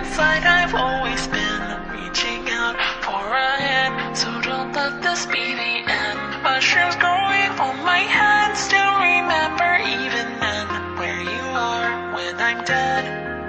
inside I've always been reaching out for a hand. So don't let this be the end. Mushrooms growing on my head, still remember even then where you are when I'm dead.